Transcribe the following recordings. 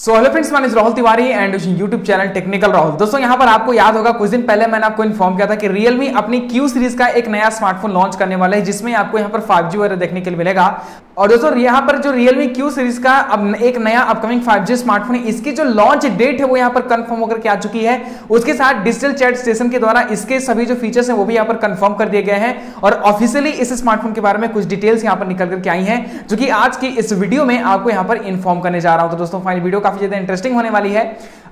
सो hello friends मैं Rahul Tiwari and YouTube channel technical Rahul दोस्तों, यहाँ पर आपको याद होगा, कुछ दिन पहले मैंने आपको इन्फॉर्म किया था कि रियलमी अपनी क्यू सीरीज़ का एक नया स्मार्टफ़ोन लॉन्च करने वाला है, जिसमें आपको यहाँ पर 5G वगैरह देखने के लिए मिलेगा। और दोस्तों, यहाँ पर जो Realme Q सीरीज़ का अब एक नया अपकमिंग 5G स्मार्टफ़ोन है, इसकी जो लॉन्च डेट है, वो यहाँ पर कंफर्म होकर के आ चुकी है। उसके साथ डिजिटल चैट स्टेशन के द्वारा इसके सभी जो फीचर्स हैं, वो भी यहाँ पर कंफर्म कर दिए गए हैं। और ऑफिशियली इस स्मार्टफ़ोन के बारे में कुछ डिटेल्स यहाँ पर निकल करके आई हैं, जो कि आज की इस वीडियो में आपको यहाँ पर इन्फॉर्म करने जा रहा हूँ। तो दोस्तों फाइनल वीडियो काफ़ी ज़्यादा इंटरेस्टिंग होने वाली है।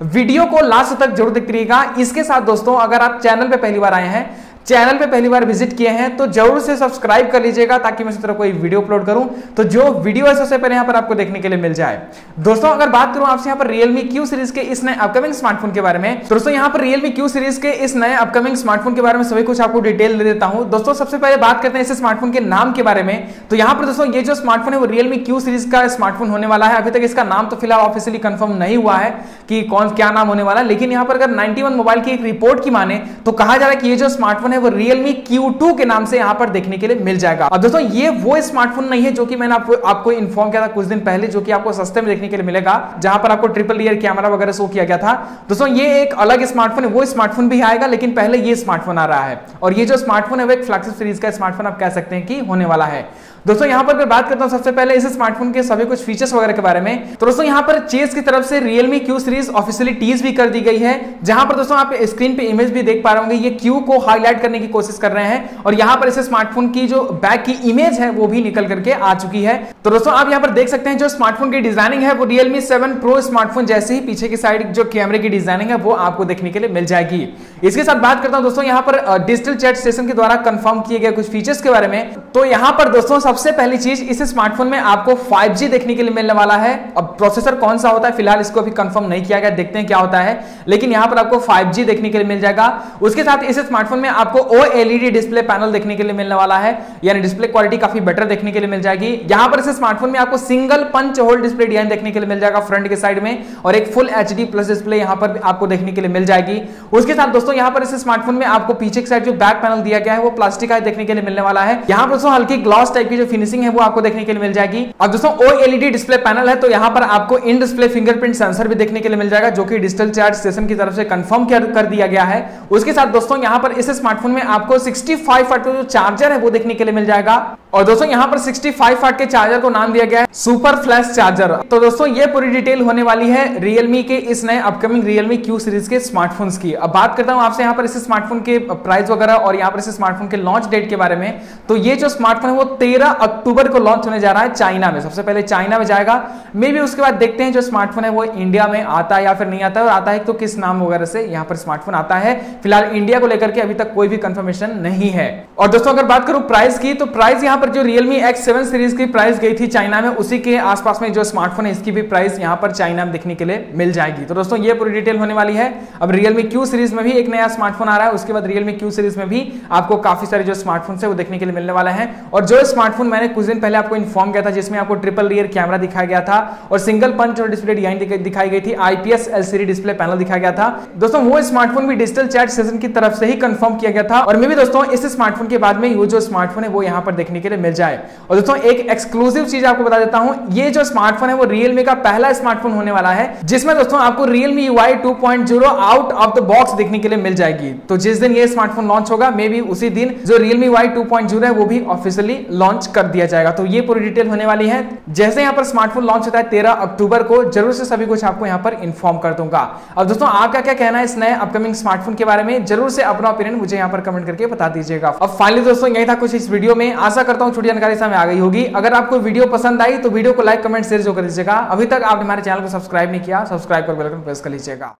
वीडियो को लास्ट तक ज़रूर देखते रहिएगा इसके साथ दोस्तों, अगर आप चैनल पर पहली बार आए हैं चैनल पे पहली बार विज़िट किए हैं तो ज़रूर से सब्सक्राइब कर लीजिएगा ताकि मैं इस तरह कोई वीडियो अपलोड करूँ तो जो वीडियो है सबसे पहले यहाँ पर आपको देखने के लिए मिल जाए। दोस्तों, अगर बात करूँ आपसे यहाँ पर Realme Q सीरीज़ के इस नए अपकमिंग स्मार्टफ़ोन के बारे में तो दोस्तों, यहाँ पर Realme Q सीरीज़ के इस नए अपकमिंग स्मार्टफ़ोन के बारे में सभी कुछ आपको डिटेल दे देता हूँ। दोस्तों, सबसे पहले बात करते हैं इस स्मार्टफ़ोन के नाम के बारे में। तो यहाँ पर दोस्तों, ये जो स्मार्टफ़ोन है, वो Realme Q सीरीज़ का स्मार्टफ़ोन होने वाला है। अभी तक इसका नाम तो फ़िलहाल ऑफिशियली कंफर्म नहीं हुआ है कि कौन, क्या नाम होने वाला है, लेकिन यहाँ पर अगर 91 मोबाइल की एक रिपोर्ट की माने तो कहा जा रहा है कि ये जो स्मार्टफ़ोन है वो Realme Q2 के नाम से यहाँ पर देखने के लिए मिल जाएगा। अब दोस्तों, ये वो स्मार्टफ़ोन नहीं है जो कि मैंने आपको आपको इन्फॉर्म किया था कुछ दिन पहले, जो कि आपको सस्ते में देखने के लिए मिलेगा, जहाँ पर आपको ट्रिपल रियर कैमरा वगैरह शो किया गया था। दोस्तों, ये एक अलग स्मार्टफ़ोन है, वो स्मार्टफ़ोन भी आएगा, लेकिन पहले ये स्मार्टफ़ोन आ रहा है। और ये जो स्मार्टफ़ोन है, वो एक फ्लैगशिप सीरीज़ का स्मार्टफ़ोन आप कह सकते हैं कि होने वाला है। दोस्तों, यहाँ पर मैं बात करता हूँ, सबसे पहले इस स्मार्टफ़ोन के सभी कुछ फीचर्स वगैरह के बारे में। तो दोस्तों, यहाँ पर चेस की तरफ़ से Realme Q series officially tease भी कर दी गई है, जहाँ पर दोस्तों आप स्क्रीन पे इमेज भी देख पा रहे होंगे। ये Q को हाईलाइट करने की कोशिश कर रहे हैं और यहाँ पर इसे स्मार्टफ़ोन की जो बैक की इमेज है, वो भी निकल करके आ चुकी है। तो दोस्तों, आप यहाँ पर देख सकते हैं जो स्मार्टफ़ोन की डिज़ाइनिंग है, वो Realme 7 Pro स्मार्टफ़ोन जैसे ही पीछे की साइड जो कैमरे की डिज़ाइनिंग है, वो आपको देखने के लिए मिल जाएगी। इसके साथ बात करता हूँ दोस्तों, यहाँ पर डिजिटल चैट स्टेशन के द्वारा कंफर्म किए गए कुछ फीचर्स के बारे में। तो यहाँ पर दोस्तों, सबसे पहली चीज़, इस स्मार्टफ़ोन में आपको 5G देखने के लिए मिलने वाला है। अब प्रोसेसर कौन सा होता है, फ़िलहाल इसको अभी कंफर्म नहीं किया गया, देखते हैं क्या होता है। लेकिन यहाँ पर आपको 5G देखने के लिए मिल जाएगा। उसके साथ इस स्मार्टफ़ोन में आपको OLED डिस्प्ले पैनल देखने के लिए मिलने वाला है। यानी डिस्प्ले क्वालिटी काफ़ी बेटर देखने के लिए मिल जाएगी। यहाँ पर इस स्मार्टफ़ोन में आपको single punch hole display design देखने के लिए मिल जाएगा फ्रंट के साइड में और एक फुल एचडी प्लस डिस्प्ले यहाँ पर आपको देखने के लिए मिल जाएगी। उसके साथ दोस्तों यहाँ पर इस स्मार्टफ़ोन में आपको पीछे की साइड जो बैक पैनल दिया गया है वो प्लास्टिक का देखने के लिए मिलने वाला है। यहाँ पर दोस्तों हल्की ग्लॉस टाइप की जो फिनिशिंग है वो आपको देखने के लिए मिल जाएगी। अब दोस्तों OLED डिस्प्ले पैनल है तो यहाँ पर आपको इन डिस्प्ले फिंगरप्रिंट सेंसर भी देखने के लिए मिल जाएगा, जो कि डिजिटल चार्ज स्टेशन की तरफ़ से कंफर्म कर दिया गया है। उसके साथ दोस्तों यहाँ पर इस स्मार्टफ़ोन में आपको 65 वाट का जो चार्जर है वो देखने के लिए मिल जाएगा। और दोस्तों, यहाँ पर 65 वाट के चार्जर को नाम दिया गया है सुपर फ्लैश चार्जर तो दोस्तों, ये पूरी डिटेल होने वाली है Realme के इस नए अपकमिंग Realme Q सीरीज़ के स्मार्टफोन्स की। अब बात करता हूँ आपसे यहाँ पर इस स्मार्टफ़ोन के प्राइस वगैरह और यहाँ पर इस स्मार्टफ़ोन के लॉन्च डेट के बारे में। तो ये जो स्मार्टफ़ोन है, वो 13 अक्टूबर को लॉन्च होने जा रहा है चाइना में। सबसे पहले चाइना में जाएगा। मे भी उसके बाद देखते हैं जो स्मार्टफ़ोन है, वो इंडिया में आता है या फिर नहीं आता और आता है तो किस नाम वगैरह से यहाँ पर स्मार्टफ़ोन आता है। फ़िलहाल इंडिया को लेकर के अभी तक कोई भी कंफर्मेशन नहीं है। और दोस्तों, अगर बात करूँ प्राइस की तो प्राइस यहाँ पर जो Realme X7 सीरीज़ की प्राइस गई थी चाइना में, उसी के आसपास में जो स्मार्टफ़ोन है, इसकी भी प्राइस यहाँ पर चाइना में देखने के लिए मिल जाएगी। तो दोस्तों, ये पूरी डिटेल होने वाली है। अब Realme Q सीरीज़ में भी एक नया स्मार्टफ़ोन आ रहा है। उसके बाद Realme Q सीरीज़ में भी आपको काफ़ी सारे जो स्मार्टफ़ोन है, वो देखने के लिए मिलने वाला है। और जो स्मार्टफ़ोन मैंने कुछ दिन पहले आपको इन्फॉर्म किया था, जिसमें आपको ट्रिपल रियर कैमरा दिखाया गया था, और सिंगल पंच और डिस्प्ले डिज़ाइन दिखाई गई थी आईपीएस एलसीडी डिस्प्ले पैनल दिखाया गया था। दोस्तों, वो स्मार्टफ़ोन भी डिजिटल चैट सेशन की तरफ़ से ही कंफर्म किया गया था। और मे भी दोस्तों, इस स्मार्टफ़ोन के बाद में जो स्मार्टफ़ोन है, वो यहाँ पर देखने के लिए मिल जाए। और दोस्तों, एक एक्सक्लूसिव चीज़ आपको बता देता हूँ। ये जो स्मार्टफ़ोन है, वो रियलमी का पहला स्मार्टफ़ोन होने वाला है, जिसमें दोस्तों आपको Realme UI 2.0 out of the box देखने के लिए मिल जाएगी। तो जिस दिन ये स्मार्टफ़ोन लॉन्च होगा मे भी उसी दिन जो रियलमी वाई 2.0 है, वो भी ऑफिशियली लॉन्च कर दिया जाएगा। तो ये पूरी डिटेल होने वाली है। जैसे यहाँ पर स्मार्टफ़ोन लॉन्च होता है तेरह अक्टूबर को, ज़रूर से सभी कुछ आपको यहाँ पर इन्फॉर्म कर दूँगा। अब दोस्तों, आपका क्या कहना है इस नए अपकमिंग स्मार्टफ़ोन के बारे में? ज़रूर से अपना ओपिनियन मुझे यहाँ पर कमेंट करके बता दीजिएगा। अब फाइनली दोस्तों, यही था कुछ इस वीडियो में। आशा करता हूँ छोटी जानकारी समय आ गई होगी। अगर आपको वीडियो पसंद आई तो वीडियो को लाइक, कमेंट शेयर जो कर दीजिएगा। अभी तक आपने हमारे चैनल को सब्सक्राइब नहीं किया, सब्सक्राइब कर बेलकन प्रेस कर लीजिएगा।